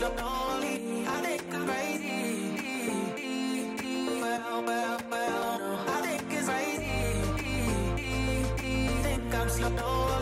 Slowly. I think I'm crazy. Well, well, well, I think it's crazy. Think I'm I'm crazy.